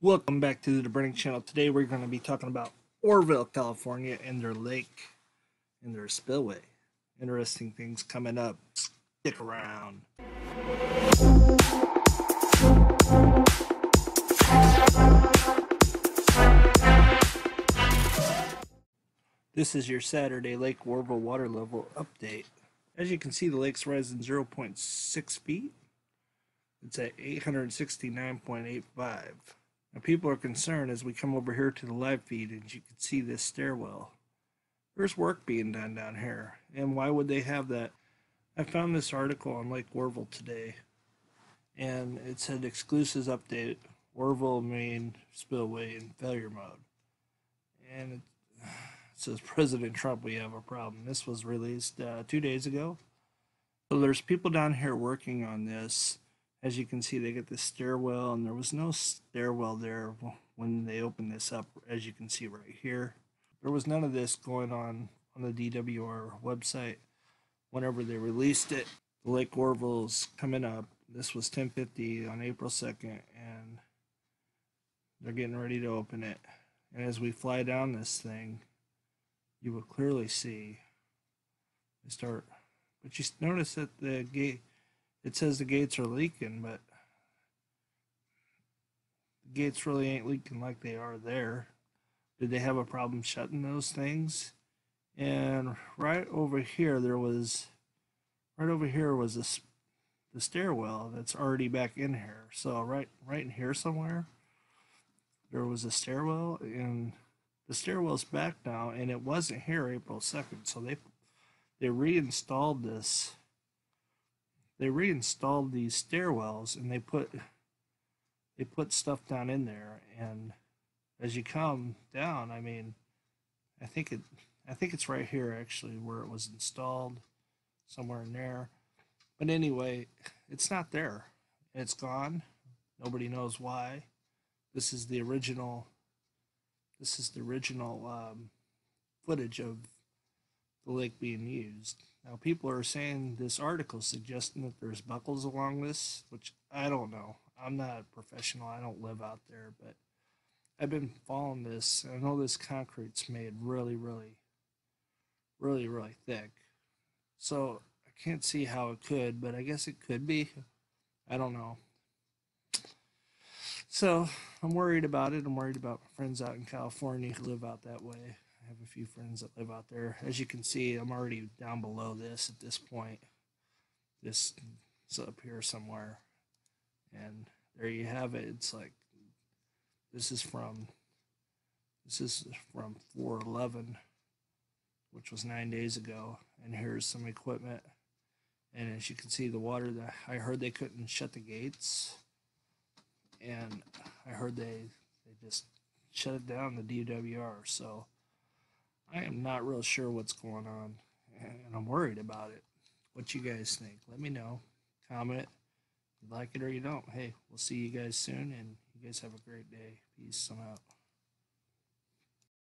Welcome back to the Dobrinich Channel. Today we're going to be talking about Oroville, California, and their lake and their spillway. Interesting things coming up. Stick around. This is your Saturday Lake Oroville water level update. As you can see, the lake's rising 0.6 feet. It's at 869.85. Now, people are concerned as we come over here to the live feed, and you can see this stairwell. There's work being done down here, and why would they have that? I found this article on Lake Oroville today, and it said exclusives update Oroville main spillway in failure mode, and it says President Trump, we have a problem. This was released uh, two days ago. So there's people down here working on this as you can see, they get the stairwell, and there was no stairwell there when they opened this up, as you can see right here. There was none of this going on on the DWR website whenever they released it. The Lake Oroville's coming up. This was 1050 on April 2nd, and they're getting ready to open it. And as we fly down this thing, you will clearly see they start. But you notice that the gate it says the gates are leaking, but the gates really ain't leaking like they are there. Did they have a problem shutting those things? And right over here, there was, right over here was this, the stairwell that's already back in here. So right, right in here somewhere, there was a stairwell, and the stairwell's back now, and it wasn't here April second. So they, they reinstalled this they reinstalled these stairwells and they put they put stuff down in there. And as you come down i mean i think it i think it's right here actually where it was installed somewhere in there. But anyway it's not there. It's gone. Nobody knows why. This is the original this is the original um, footage of the lake being used now, people are saying this article suggesting that there's buckles along this, which I don't know. I'm not a professional. I don't live out there, but I've been following this. I know this concrete's made really, really, really, really thick. So I can't see how it could, but I guess it could be. I don't know. So I'm worried about it. I'm worried about my friends out in California who live out that way have a few friends that live out there. As you can see, I'm already down below this at this point. This is up here somewhere. And there you have it. It's like this is from this is from 411 which was 9 days ago and here's some equipment and as you can see the water that I heard they couldn't shut the gates and I heard they they just shut it down the DWR so I am not real sure what's going on, and I'm worried about it. What you guys think? Let me know. Comment. You like it or you don't. Hey, we'll see you guys soon, and you guys have a great day. Peace. I'm out.